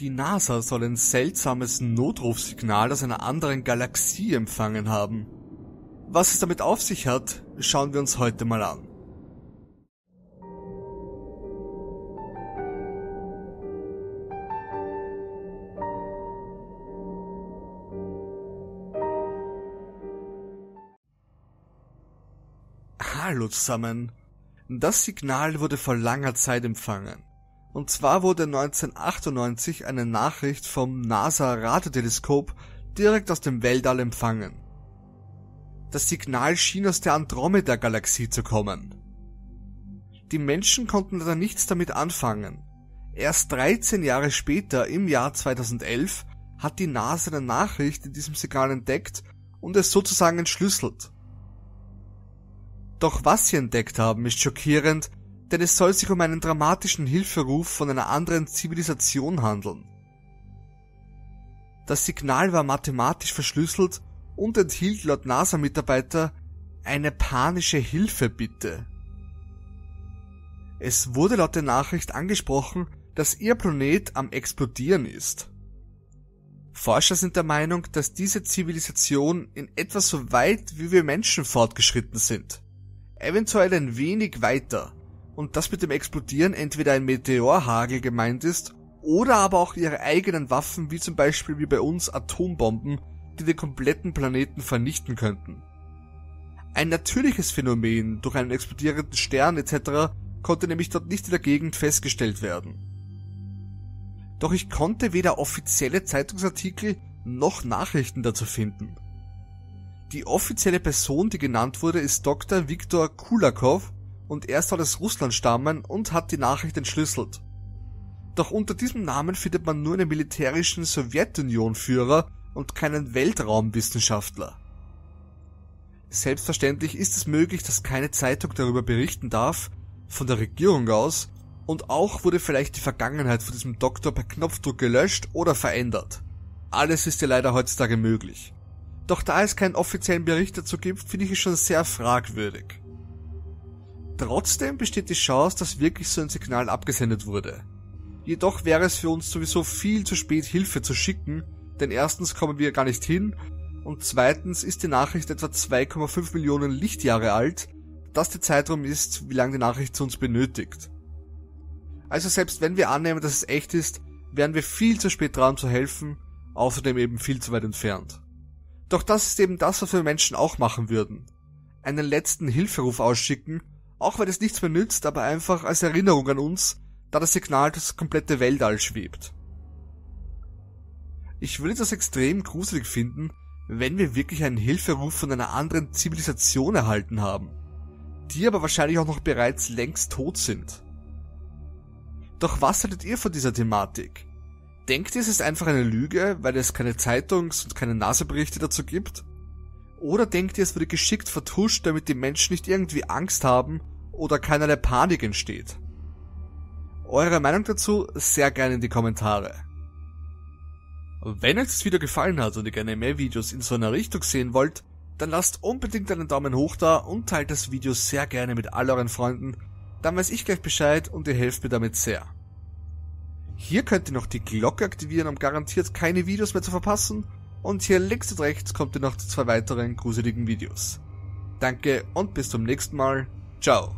Die NASA soll ein seltsames Notrufsignal aus einer anderen Galaxie empfangen haben. Was es damit auf sich hat, schauen wir uns heute mal an. Hallo zusammen. Das Signal wurde vor langer Zeit empfangen. Und zwar wurde 1998 eine Nachricht vom NASA Radioteleskop direkt aus dem Weltall empfangen. Das Signal schien aus der Andromeda-Galaxie zu kommen. Die Menschen konnten da nichts damit anfangen. Erst 13 Jahre später, im Jahr 2011, hat die NASA eine Nachricht in diesem Signal entdeckt und es sozusagen entschlüsselt. Doch was sie entdeckt haben, ist schockierend, denn es soll sich um einen dramatischen Hilferuf von einer anderen Zivilisation handeln. Das Signal war mathematisch verschlüsselt und enthielt laut NASA-Mitarbeiter eine panische Hilfebitte. Es wurde laut der Nachricht angesprochen, dass ihr Planet am explodieren ist. Forscher sind der Meinung, dass diese Zivilisation in etwa so weit wie wir Menschen fortgeschritten sind eventuell ein wenig weiter und dass mit dem Explodieren entweder ein Meteorhagel gemeint ist oder aber auch ihre eigenen Waffen, wie zum Beispiel wie bei uns Atombomben, die den kompletten Planeten vernichten könnten. Ein natürliches Phänomen durch einen explodierenden Stern etc. konnte nämlich dort nicht in der Gegend festgestellt werden. Doch ich konnte weder offizielle Zeitungsartikel noch Nachrichten dazu finden. Die offizielle Person, die genannt wurde, ist Dr. Viktor Kulakov und er soll aus Russland stammen und hat die Nachricht entschlüsselt. Doch unter diesem Namen findet man nur einen militärischen Sowjetunion-Führer und keinen Weltraumwissenschaftler. Selbstverständlich ist es möglich, dass keine Zeitung darüber berichten darf, von der Regierung aus, und auch wurde vielleicht die Vergangenheit von diesem Doktor per Knopfdruck gelöscht oder verändert. Alles ist ja leider heutzutage möglich. Doch da es keinen offiziellen Bericht dazu gibt, finde ich es schon sehr fragwürdig. Trotzdem besteht die Chance, dass wirklich so ein Signal abgesendet wurde. Jedoch wäre es für uns sowieso viel zu spät, Hilfe zu schicken, denn erstens kommen wir gar nicht hin und zweitens ist die Nachricht etwa 2,5 Millionen Lichtjahre alt, das der Zeitraum ist, wie lange die Nachricht zu uns benötigt. Also selbst wenn wir annehmen, dass es echt ist, wären wir viel zu spät dran zu helfen, außerdem eben viel zu weit entfernt. Doch das ist eben das, was wir Menschen auch machen würden. Einen letzten Hilferuf ausschicken, auch wenn es nichts mehr nützt, aber einfach als Erinnerung an uns, da das Signal das komplette Weltall schwebt. Ich würde das extrem gruselig finden, wenn wir wirklich einen Hilferuf von einer anderen Zivilisation erhalten haben, die aber wahrscheinlich auch noch bereits längst tot sind. Doch was haltet ihr von dieser Thematik? Denkt ihr, es ist einfach eine Lüge, weil es keine Zeitungs- und keine Naseberichte dazu gibt? Oder denkt ihr, es wurde geschickt vertuscht, damit die Menschen nicht irgendwie Angst haben oder keinerlei Panik entsteht? Eure Meinung dazu sehr gerne in die Kommentare. Wenn euch das Video gefallen hat und ihr gerne mehr Videos in so einer Richtung sehen wollt, dann lasst unbedingt einen Daumen hoch da und teilt das Video sehr gerne mit all euren Freunden, dann weiß ich gleich Bescheid und ihr helft mir damit sehr. Hier könnt ihr noch die Glocke aktivieren, um garantiert keine Videos mehr zu verpassen. Und hier links und rechts kommt ihr noch zu zwei weiteren gruseligen Videos. Danke und bis zum nächsten Mal. Ciao.